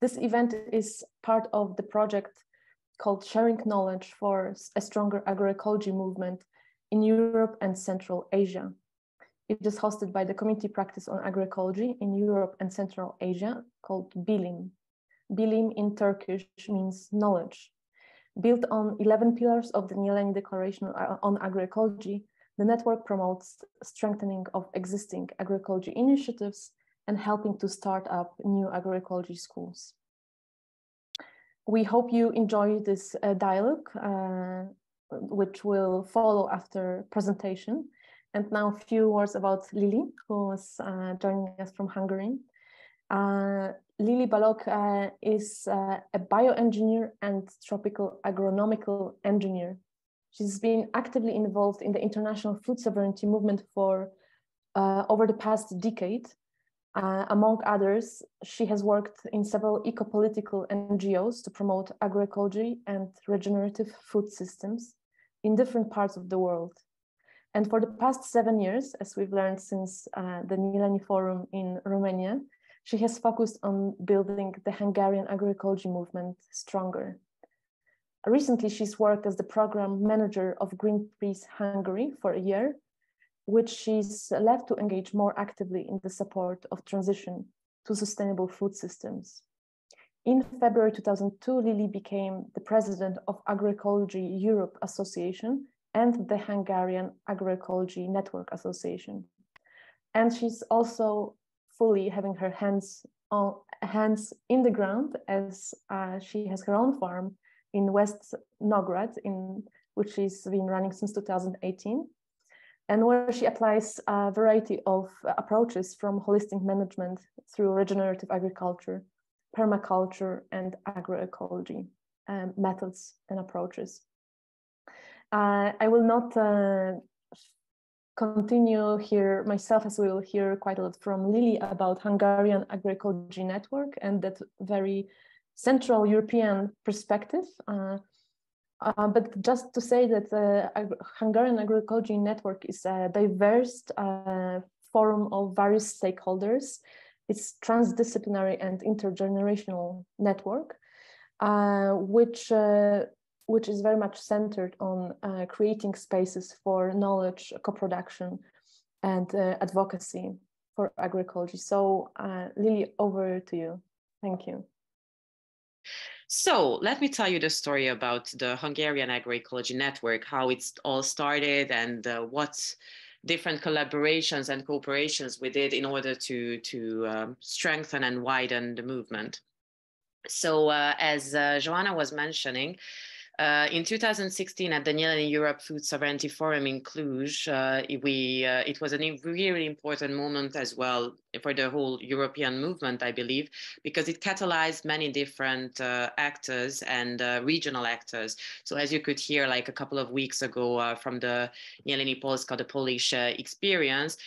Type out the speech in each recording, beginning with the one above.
This event is part of the project called Sharing Knowledge for a Stronger Agroecology Movement in Europe and Central Asia. It is hosted by the Community Practice on Agroecology in Europe and Central Asia called BILIM. BILIM in Turkish means knowledge. Built on 11 pillars of the Nyéléni Declaration on Agroecology, the network promotes strengthening of existing agroecology initiatives and helping to start up new agroecology schools. We hope you enjoy this uh, dialogue, uh, which will follow after presentation. And now a few words about Lili, who is uh, joining us from Hungary. Uh, Lili Balogh uh, is uh, a bioengineer and tropical agronomical engineer. She's been actively involved in the international food sovereignty movement for over the past decade. Uh, among others, she has worked in several eco-political NGOs to promote agroecology and regenerative food systems in different parts of the world. And for the past seven years, as we've learned since uh, the Nyéléni Forum in Romania, she has focused on building the Hungarian agroecology movement stronger. Recently, she's worked as the program manager of Greenpeace Hungary for a year, which she's left to engage more actively in the support of transition to sustainable food systems. In February 2002, Lili became the president of Agroecology Europe Association and the Hungarian Agroecology Network Association. And she's also fully having her hands on hands in the ground as uh, she has her own farm in West Nograd, in which she's been running since 2018, and where she applies a variety of approaches from holistic management through regenerative agriculture, permaculture, and agroecology um, methods and approaches. Uh, I will not uh, continue here myself as we will hear quite a lot from Lili about Hungarian agroecology network and that very Central European perspective. Uh, uh, but just to say that the Hungarian Agroecology Network is a diverse uh, forum of various stakeholders. It's transdisciplinary and intergenerational network, uh, which uh, which is very much centered on uh, creating spaces for knowledge co-production and advocacy for agroecology. So, Lili, over to you. Thank you. So let me tell you the story about the Hungarian Agroecology Network, how it's all started and uh, what different collaborations and cooperations we did in order to, to um, strengthen and widen the movement. So uh, as uh, Joanna was mentioning, uh, in 2016, at the Nyéléni Europe Food Sovereignty Forum in Cluj, uh, we, uh, it was a really important moment as well for the whole European movement, I believe, because it catalyzed many different uh, actors and uh, regional actors. So as you could hear, like a couple of weeks ago uh, from the Nyéléni Polska, the Polish experience,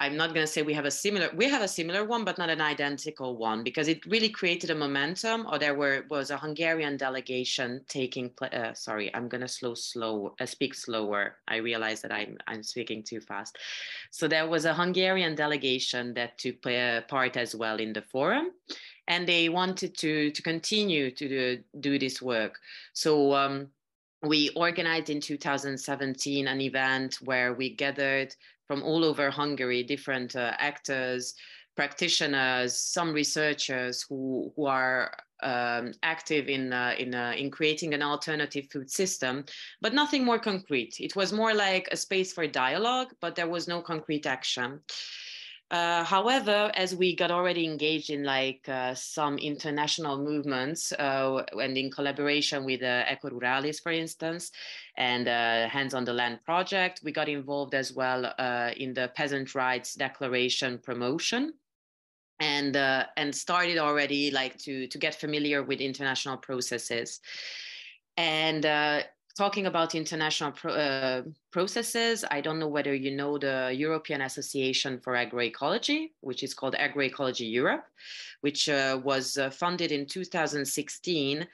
I'm not going to say we have a similar, we have a similar one, but not an identical one because it really created a momentum or there were, was a Hungarian delegation taking, uh, sorry, I'm going to slow, slow, uh, speak slower. I realize that I'm, I'm speaking too fast. So there was a Hungarian delegation that took part as well in the forum and they wanted to, to continue to do, do this work. So, um, we organized in 2017 an event where we gathered from all over Hungary, different uh, actors, practitioners, some researchers who, who are um, active in, uh, in, uh, in creating an alternative food system, but nothing more concrete. It was more like a space for dialogue, but there was no concrete action. Uh, however, as we got already engaged in like uh, some international movements uh, and in collaboration with uh, Eco Ruralis, for instance, and uh, Hands on the Land project, we got involved as well uh, in the Peasant Rights Declaration promotion. And uh, and started already like to to get familiar with international processes. And talking about international pro, uh, processes, I don't know whether you know the European Association for Agroecology, which is called Agroecology Europe, which uh, was uh, funded in 2016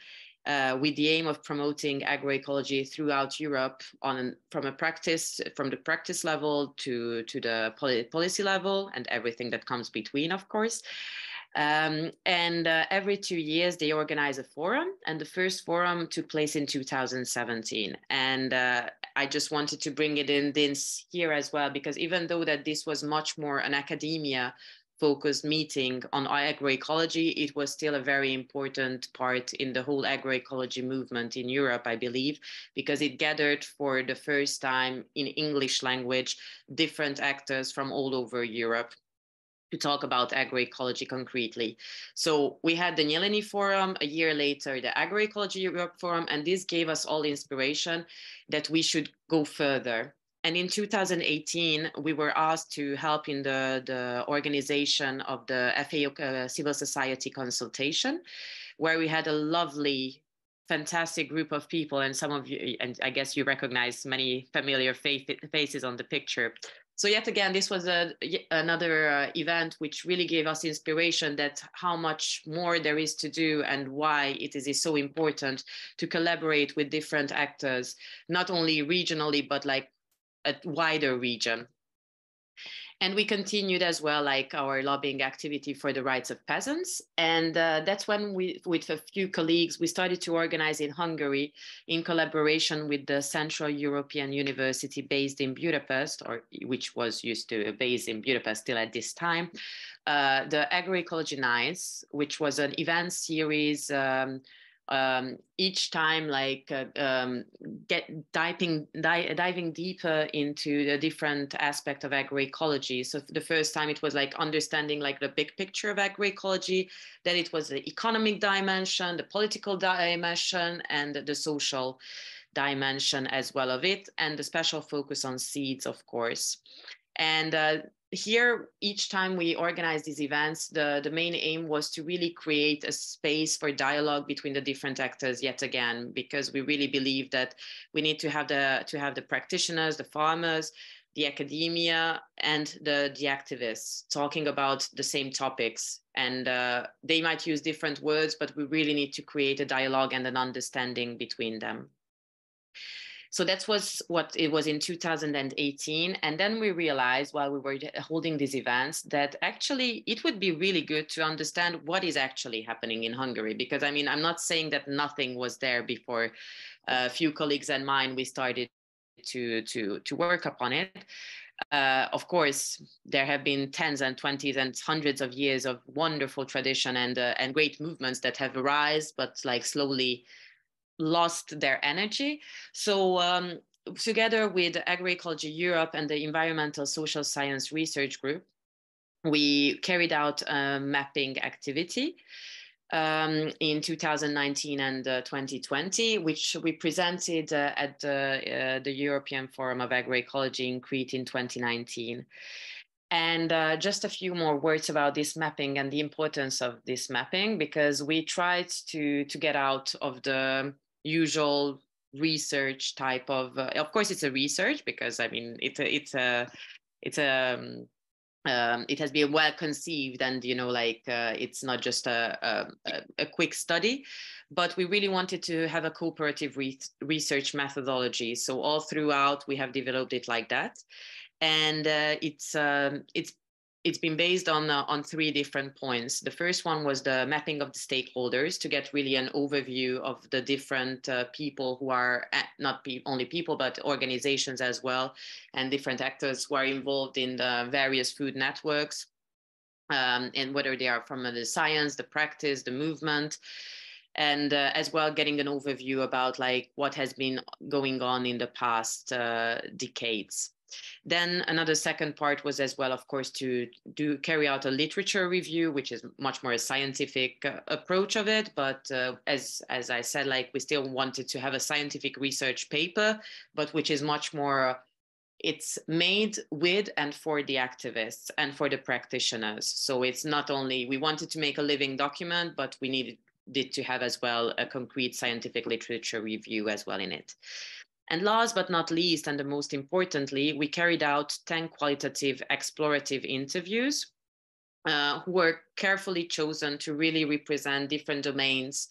uh, with the aim of promoting agroecology throughout Europe on from a practice from the practice level to to the policy level and everything that comes between, of course. Um, and uh, every two years, they organize a forum, and the first forum took place in 2017. And uh, I just wanted to bring it in this here as well, because even though that this was much more an academia focused meeting on agroecology, it was still a very important part in the whole agroecology movement in Europe, I believe, because it gathered for the first time in English language different actors from all over Europe to talk about agroecology concretely. So we had the Nyéléni Forum, a year later, the Agroecology Europe Forum, and this gave us all inspiration that we should go further. And in 2018, we were asked to help in the, the organization of the FAO uh, Civil Society consultation, where we had a lovely fantastic group of people and some of you and i guess you recognize many familiar faces on the picture so yet again this was a, another uh, event which really gave us inspiration that how much more there is to do and why it is, is so important to collaborate with different actors not only regionally but like a wider region and we continued as well like our lobbying activity for the rights of peasants. And uh, that's when we with a few colleagues we started to organize in hungary in collaboration with the central european university based in budapest or which was used to based in budapest still at this time uh, the agroecology nights which was an event series um, um, each time like uh, um, get diving di- diving deeper into the different aspect of agroecology. So the first time it was like understanding like the big picture of agroecology then it was the economic dimension the political dimension and the social dimension as well of it and the special focus on seeds of course. And uh, here, each time we organize these events, the, the main aim was to really create a space for dialogue between the different actors yet again, because we really believe that we need to have the to have the practitioners, the farmers, the academia, and the, the activists talking about the same topics. And uh, they might use different words, but we really need to create a dialogue and an understanding between them. So that was what it was in 2018. And then we realized while we were holding these events that actually it would be really good to understand what is actually happening in Hungary. Because I mean, I'm not saying that nothing was there before a few colleagues and mine, we started to, to, to work upon it. Uh, of course, there have been tens and twenties and hundreds of years of wonderful tradition and uh, and great movements that have arisen, but like slowly lost their energy. So um, together with Agroecology Europe and the Environmental Social Science Research Group, we carried out a mapping activity um, in 2019 and uh, 2020, which we presented uh, at the, uh, the European Forum of Agroecology in Crete in 2019. And uh, just a few more words about this mapping and the importance of this mapping, because we tried to, to get out of the usual research type of uh, of course it's a research because i mean it's a it's a it's a um, um, it has been well conceived and you know like uh, it's not just a, a, a, quick study but we really wanted to have a cooperative re- research methodology. So all throughout we have developed it like that. And uh, it's um, it's it's been based on uh, on three different points. The first one was the mapping of the stakeholders to get really an overview of the different uh, people who are at, not pe- only people but organizations as well, and different actors who are involved in the various food networks, um, and whether they are from the science, the practice, the movement and uh, as well getting an overview about like what has been going on in the past uh, decades then another second part was as well, of course, to do carry out a literature review, which is much more a scientific uh, approach of it. But uh, as as I said, like we still wanted to have a scientific research paper, but which is much more. It's made with and for the activists and for the practitioners. So it's not only we wanted to make a living document, but we needed did to have as well a concrete scientific literature review as well in it. And last but not least, and the most importantly, we carried out 10 qualitative explorative interviews uh, who were carefully chosen to really represent different domains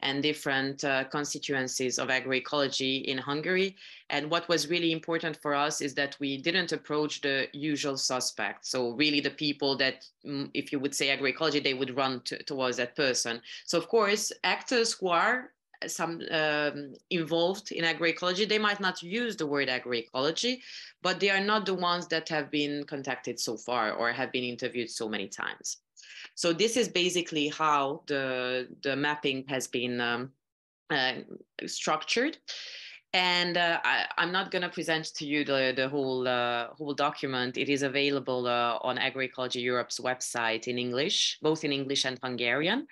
and different uh, constituencies of agroecology in Hungary. And what was really important for us is that we didn't approach the usual suspects. So really the people that, mm, if you would say agroecology, they would run to, towards that person. So of course, actors who are some um, involved in agroecology, they might not use the word agroecology, but they are not the ones that have been contacted so far or have been interviewed so many times. So this is basically how the, the mapping has been um, uh, structured. And uh, I, am not going to present to you the, the whole, uh, whole document. It is available uh, on Agroecology Europe's website in English, both in English and Hungarian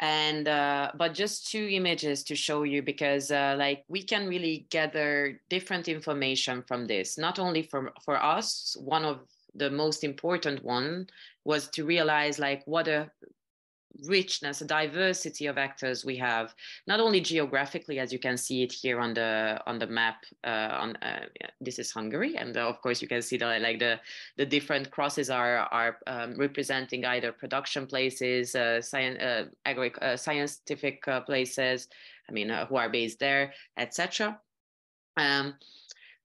and uh, but just two images to show you because uh, like we can really gather different information from this. Not only for for us one of the most important one was to realize like what a richness, a diversity of actors we have, not only geographically, as you can see it here on the on the map. Uh, on uh, this is Hungary, and uh, of course you can see that like the the different crosses are are um, representing either production places, uh, science, uh, agri- uh, scientific places. I mean, who are based there, etc. Um,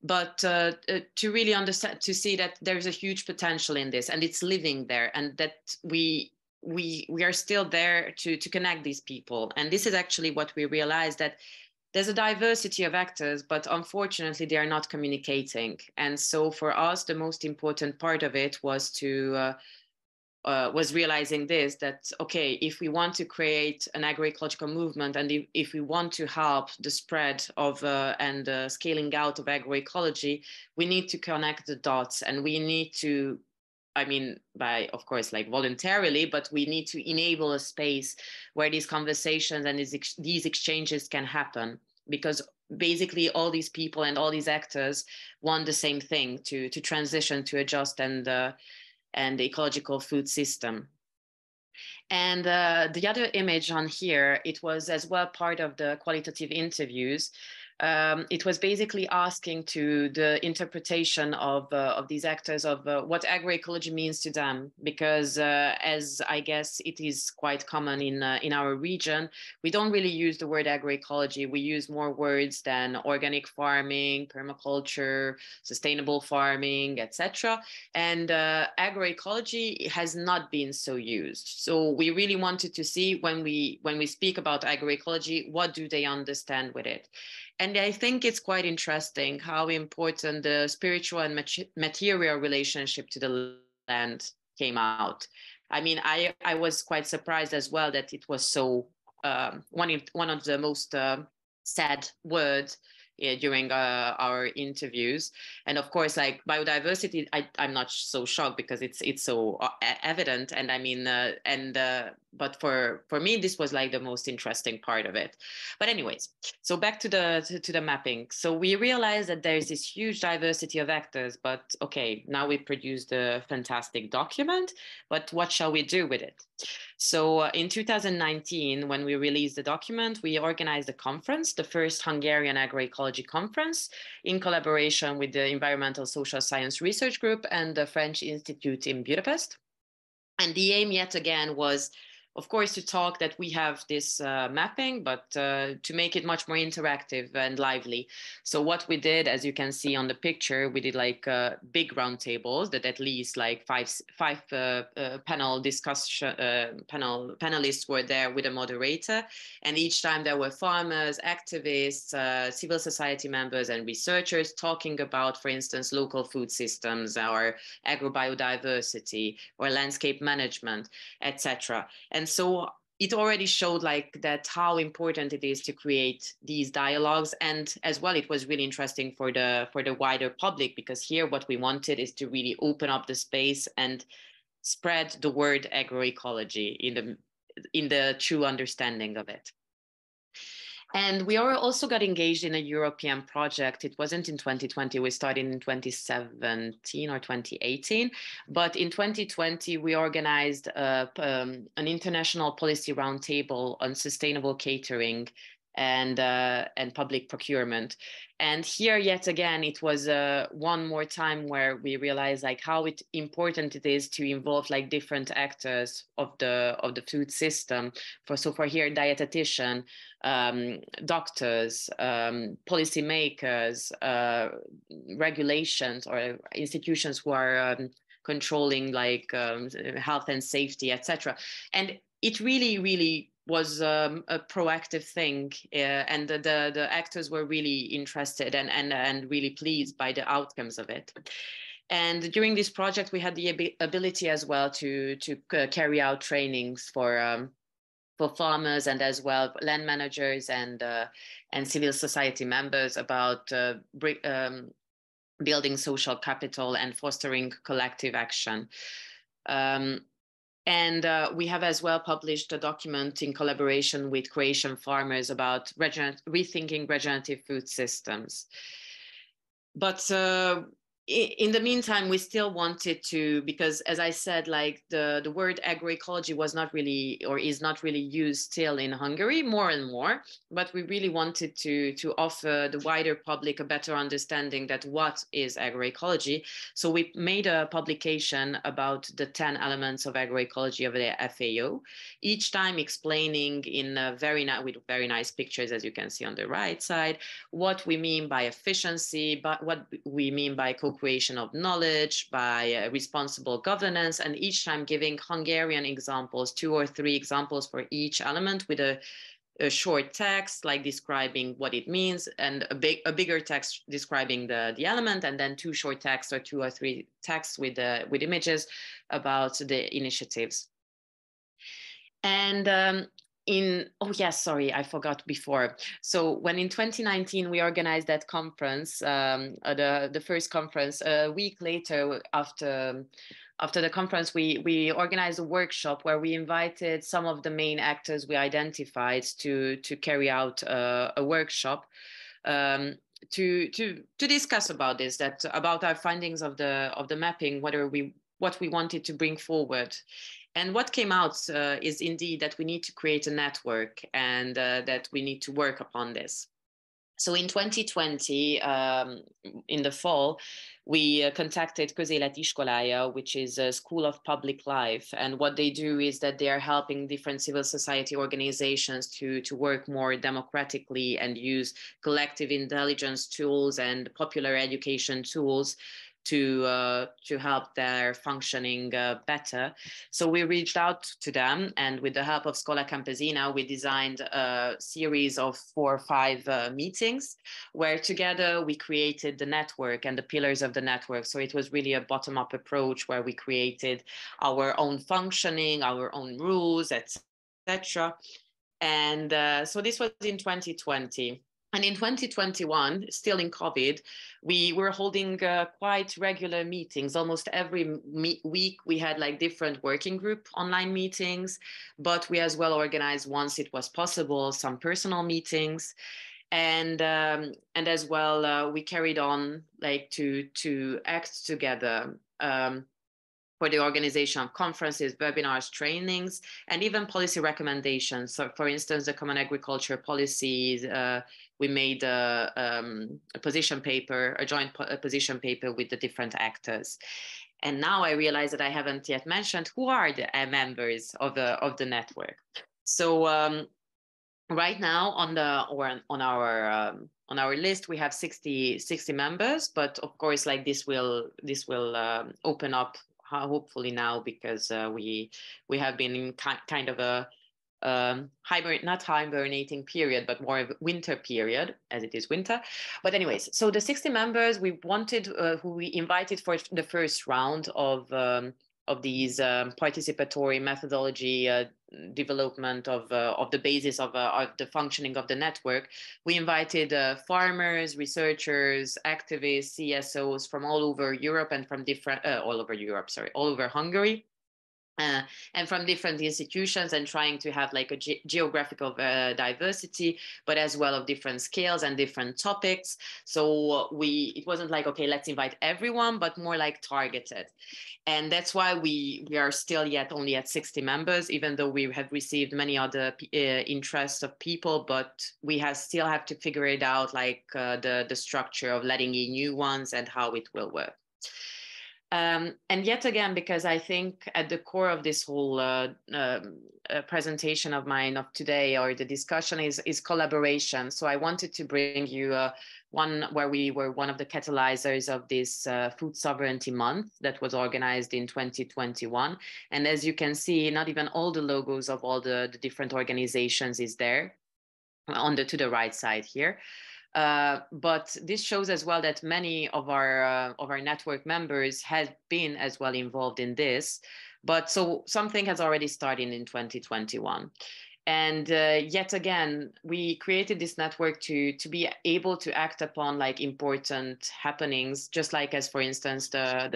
but uh, to really understand to see that there's a huge potential in this and it's living there and that we we we are still there to to connect these people. And this is actually what we realized that there's a diversity of actors but unfortunately they are not communicating. And so for us the most important part of it was to uh, uh, was realizing this that okay if we want to create an agroecological movement and if, if we want to help the spread of uh, and uh, scaling out of agroecology we need to connect the dots and we need to I mean, by of course, like voluntarily, but we need to enable a space where these conversations and these, ex- these exchanges can happen because basically all these people and all these actors want the same thing to to transition to a just and uh, and ecological food system. And uh, the other image on here, it was as well part of the qualitative interviews um, it was basically asking to the interpretation of, uh, of these actors of uh, what agroecology means to them, because uh, as I guess it is quite common in, uh, in our region, we don't really use the word agroecology. We use more words than organic farming, permaculture, sustainable farming, etc. And uh, agroecology has not been so used. So we really wanted to see when we when we speak about agroecology, what do they understand with it? And I think it's quite interesting how important the spiritual and material relationship to the land came out. I mean, I, I was quite surprised as well that it was so um, one, one of the most uh, sad words during uh, our interviews and of course like biodiversity I, i'm not so shocked because it's it's so uh, evident and i mean uh, and uh, but for for me this was like the most interesting part of it. But anyways so back to the to, to the mapping. So we realized that there's this huge diversity of actors but okay now we produced a fantastic document but what shall we do with it? So uh, in 2019, when we released the document, we organized a conference, the first Hungarian agroecology conference, in collaboration with the Environmental Social Science Research Group and the French Institute in Budapest. And the aim, yet again, was of course, to talk that we have this uh, mapping, but uh, to make it much more interactive and lively. So what we did, as you can see on the picture, we did like uh, big roundtables that at least like five five uh, uh, panel discussion uh, panel panelists were there with a moderator, and each time there were farmers, activists, civil society members, and researchers talking about, for instance, local food systems or agrobiodiversity or landscape management, etc. And and so it already showed like that how important it is to create these dialogues. And as well it was really interesting for the for the wider public because here what we wanted is to really open up the space and spread the word agroecology in the in the true understanding of it and we are also got engaged in a European project. It wasn't in 2020, we started in 2017 or 2018. But in 2020, we organized a, um, an international policy roundtable on sustainable catering and uh, and public procurement. And here, yet again, it was uh, one more time where we realized like how it important it is to involve like different actors of the of the food system. For so for here, dietitian, um, doctors, um, policymakers, uh, regulations, or institutions who are um, controlling like um, health and safety, etc. And it really, really was um, a proactive thing, uh, and the, the, the actors were really interested and and and really pleased by the outcomes of it. And during this project, we had the ability as well to to uh, carry out trainings for um, for farmers and as well land managers and uh, and civil society members about uh, um, building social capital and fostering collective action. And uh, we have as well published a document in collaboration with Croatian farmers about rethinking regenerative food systems. But uh, in the meantime, we still wanted to, because as I said, like the, the word agroecology was not really, or is not really used still in Hungary more and more, but we really wanted to, to offer the wider public a better understanding that what is agroecology. So we made a publication about the 10 elements of agroecology of the FAO, each time explaining in very, with very nice pictures, as you can see on the right side, what we mean by efficiency, but what we mean by co creation of knowledge, by uh, responsible governance, and each time giving Hungarian examples, two or three examples for each element with a, a short text like describing what it means and a big a bigger text describing the the element and then two short texts or two or three texts with uh, with images about the initiatives. And um, in oh yes sorry i forgot before. So when in 2019 we organized that conference um, uh, the the first conference a week later after after the conference we we organized a workshop where we invited some of the main actors we identified to to carry out uh, a workshop um, to to to discuss about this that about our findings of the of the mapping whether we what we wanted to bring forward and what came out uh, is indeed that we need to create a network and uh, that we need to work upon this. So in 2020, um, in the fall, we uh, contacted Közélet Iskolája, which is a school of public life. And what they do is that they are helping different civil society organizations to, to work more democratically and use collective intelligence tools and popular education tools to uh, to help their functioning uh, better. So we reached out to them, and with the help of Schola Campesina, we designed a series of four or five uh, meetings, where together we created the network and the pillars of the network. So it was really a bottom-up approach where we created our own functioning, our own rules, etc. And uh, so this was in 2020. And in 2021, still in COVID, we were holding uh, quite regular meetings. Almost every me- week, we had like different working group online meetings, but we as well organized once it was possible some personal meetings. And um, and as well, uh, we carried on like to to act together. Um, for the organization of conferences, webinars, trainings, and even policy recommendations. So, for instance, the Common Agriculture Policy, uh, we made a, um, a position paper, a joint po- a position paper with the different actors. And now I realize that I haven't yet mentioned who are the uh, members of the of the network. So um, right now on the or on our um, on our list we have 60 60 members but of course like this will this will um, open up hopefully now because uh, we we have been in ki- kind of a um, hibern- not hibernating period, but more of winter period, as it is winter. But anyways, so the 60 members we wanted, uh, who we invited for the first round of um, of these um, participatory methodology uh, development of uh, of the basis of, uh, of the functioning of the network, we invited uh, farmers, researchers, activists, CSOs from all over Europe and from different uh, all over Europe, sorry, all over Hungary uh, and from different institutions and trying to have like a ge geographical uh, diversity but as well of different scales and different topics. So we it wasn't like okay let's invite everyone but more like targeted. And that's why we we are still yet only at 60 members even though we have received many other uh, interests of people but we have still have to figure it out like uh, the the structure of letting in new ones and how it will work um, and yet again, because I think at the core of this whole uh, um, uh, presentation of mine of today or the discussion is, is collaboration. So I wanted to bring you uh, one where we were one of the catalyzers of this uh, Food Sovereignty Month that was organized in 2021. And as you can see, not even all the logos of all the, the different organizations is there on the to the right side here. Uh, but this shows as well that many of our uh, of our network members have been as well involved in this. But so something has already started in 2021. And uh, yet again, we created this network to to be able to act upon like important happenings, just like as for instance the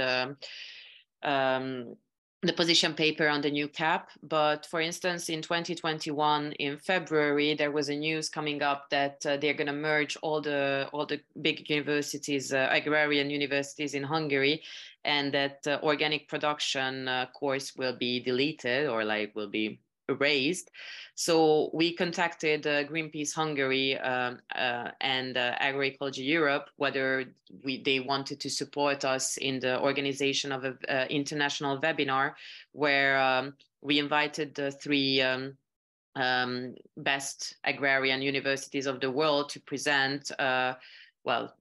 the um, the position paper on the new CAP. But for instance, in 2021, in February, there was a news coming up that uh, they're going to merge all the all the big universities, uh, agrarian universities in Hungary, and that uh, organic production uh, course will be deleted or like will be erased. So we contacted uh, Greenpeace Hungary um, uh, and uh, Agroecology Europe whether we, they wanted to support us in the organization of an uh, international webinar where um, we invited the three um, um, best agrarian universities of the world to present uh, well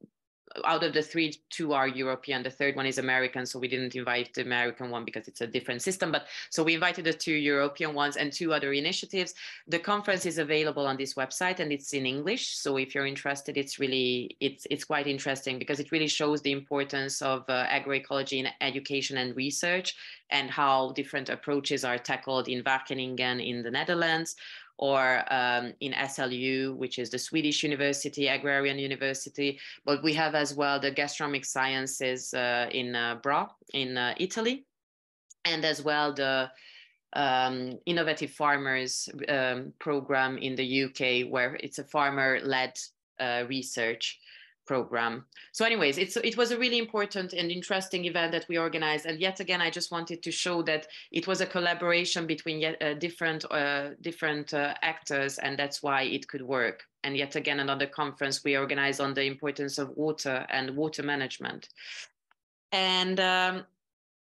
out of the three, two are European. The third one is American. So we didn't invite the American one because it's a different system. But so we invited the two European ones and two other initiatives. The conference is available on this website and it's in English. So if you're interested, it's really it's it's quite interesting because it really shows the importance of uh, agroecology in education and research and how different approaches are tackled in Wageningen in the Netherlands or um, in SLU, which is the Swedish University, Agrarian University. But we have as well the gastronomic sciences uh, in uh, Bra in uh, Italy, and as well the um, innovative farmers um, program in the UK, where it's a farmer-led uh, research program. So anyways, it's, it was a really important and interesting event that we organized. And yet again, I just wanted to show that it was a collaboration between yet, uh, different, uh, different uh, actors and that's why it could work. And yet again, another conference we organized on the importance of water and water management. And um,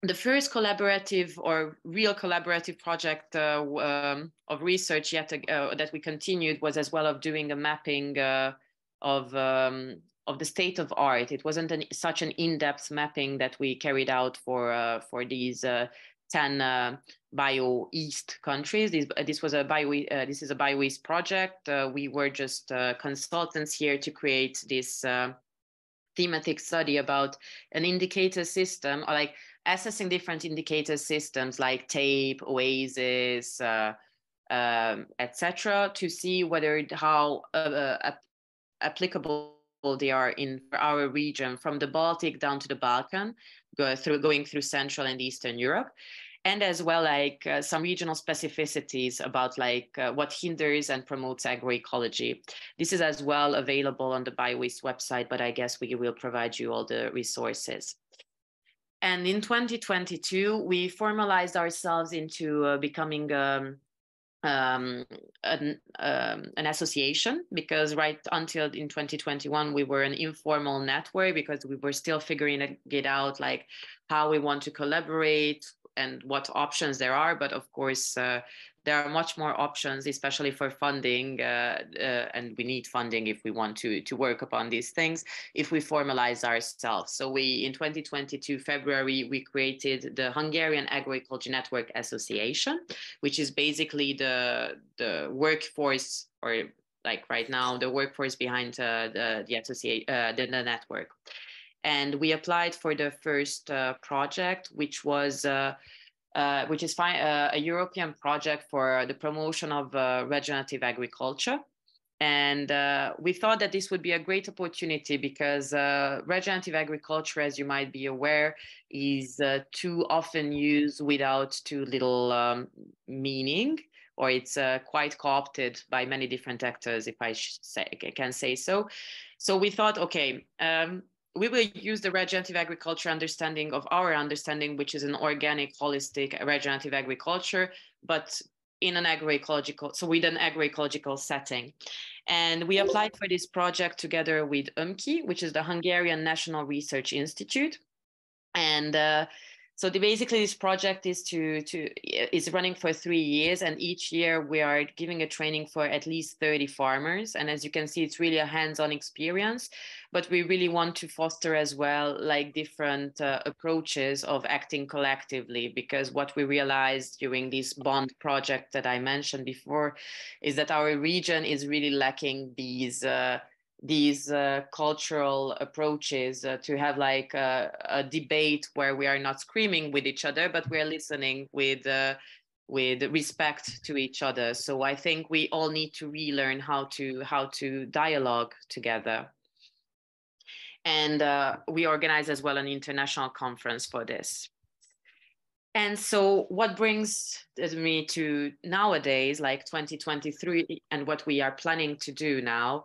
the first collaborative or real collaborative project uh, um, of research yet uh, that we continued was as well of doing a mapping uh, of um, of the state of art. It wasn't an, such an in-depth mapping that we carried out for uh, for these uh, ten uh, BIOEAST countries. This, this was a bio uh, this is a BIOEAST project. Uh, we were just uh, consultants here to create this thematic study about an indicator system, or like assessing different indicator systems like TAPE, OASIS. Um, etc., to see whether how applicable they are in our region from the Baltic down to the Balkan, go through, going through Central and Eastern Europe. And as well, like uh, some regional specificities about like uh, what hinders and promotes agroecology. This is as well available on the BIOEAST website, but I guess we will provide you all the resources. And in 2022, we formalized ourselves into uh, becoming um, um, an, um, an association because right until in 2021 we were an informal network because we were still figuring it out like how we want to collaborate and what options there are but of course uh, there are much more options, especially for funding, uh, uh, and we need funding if we want to to work upon these things. If we formalize ourselves, so we in 2022 February we created the Hungarian Agroecology Network Association, which is basically the the workforce or like right now the workforce behind uh, the the associate uh, the, the network, and we applied for the first uh, project, which was uh, uh, which is uh, a European project for the promotion of uh, regenerative agriculture. And uh, we thought that this would be a great opportunity because regenerative agriculture, as you might be aware, is too often used without too little um, meaning, or it's quite co-opted by many different actors, if I say, can say so. So we thought, okay, um, we will use the regenerative agriculture understanding of our understanding, which is an organic, holistic regenerative agriculture, but in an agroecological, so with an agroecological setting. And we applied for this project together with ÖMKi, which is the Hungarian National Research Institute. And uh, so the, basically this project is to, to is running for three years and each year we are giving a training for at least 30 farmers. And as you can see, it's really a hands-on experience, but we really want to foster as well like different uh, approaches of acting collectively because what we realized during this BOND project that I mentioned before is that our region is really lacking these uh, these uh, cultural approaches uh, to have like a, a, debate where we are not screaming with each other but we're listening with uh, with respect to each other. So i think we all need to relearn how to how to dialogue together. And uh, we organize as well an international conference for this. And so what brings me to nowadays like 2023 and what we are planning to do now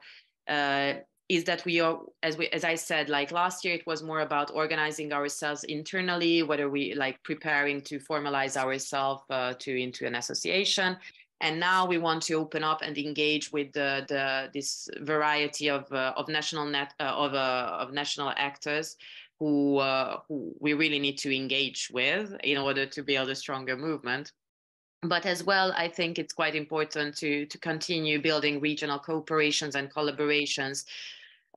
uh, is that we are as we as i said like last year it was more about organizing ourselves internally whether we like preparing to formalize ourselves uh, to into an association. And now we want to open up and engage with the, the this variety of uh, of national net uh, of uh, of national actors who uh, who we really need to engage with in order to build a stronger movement but as well, I think it's quite important to, to continue building regional cooperations and collaborations.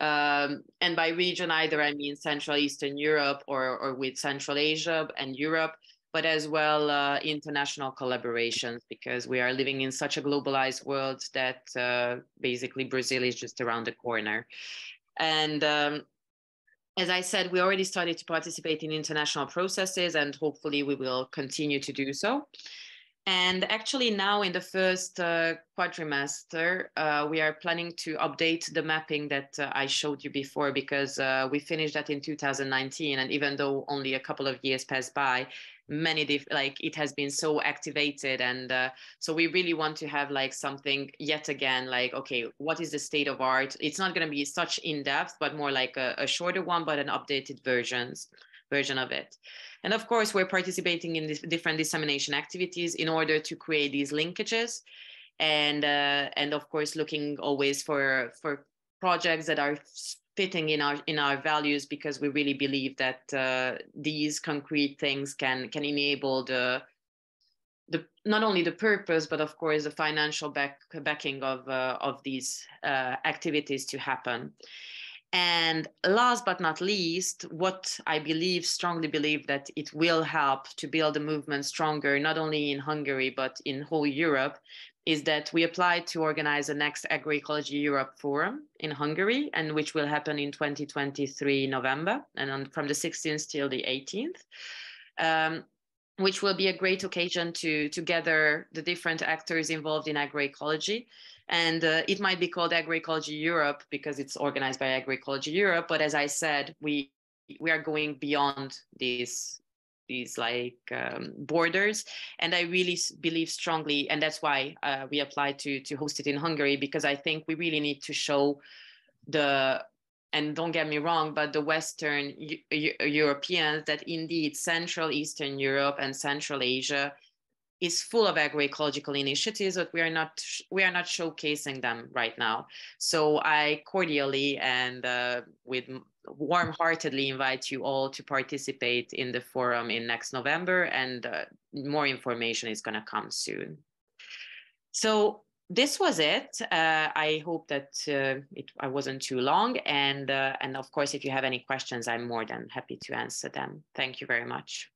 Um, and by region, either I mean Central Eastern Europe or, or with Central Asia and Europe, but as well uh, international collaborations because we are living in such a globalized world that uh, basically Brazil is just around the corner. And um, as I said, we already started to participate in international processes and hopefully we will continue to do so. And actually now in the first uh, quadrimester, uh, we are planning to update the mapping that uh, I showed you before because uh, we finished that in 2019. And even though only a couple of years passed by, many diff- like it has been so activated and uh, so we really want to have like something yet again like okay what is the state of art it's not going to be such in depth but more like a, a shorter one but an updated versions version of it and of course, we're participating in different dissemination activities in order to create these linkages. And, uh, and of course, looking always for, for projects that are fitting in our in our values because we really believe that uh, these concrete things can can enable the the not only the purpose but of course the financial back, backing of uh, of these uh, activities to happen and last but not least, what I believe, strongly believe that it will help to build the movement stronger, not only in Hungary, but in whole Europe, is that we applied to organize the next Agroecology Europe Forum in Hungary, and which will happen in 2023 November, and on, from the 16th till the 18th. Um, which will be a great occasion to, to gather the different actors involved in agroecology and uh, it might be called agroecology europe because it's organized by agroecology europe but as i said we we are going beyond these these like um, borders. And i really believe strongly and that's why uh, we applied to to host it in hungary because i think we really need to show the and don't get me wrong, but the Western Europeans that indeed Central Eastern Europe and Central Asia is full of agroecological initiatives, but we are not we are not showcasing them right now. So I cordially and uh, with warm-heartedly invite you all to participate in the forum in next November, and uh, more information is going to come soon. So this was it. Uh, I hope that uh, it I wasn't too long, and uh, and of course, if you have any questions, I'm more than happy to answer them. Thank you very much.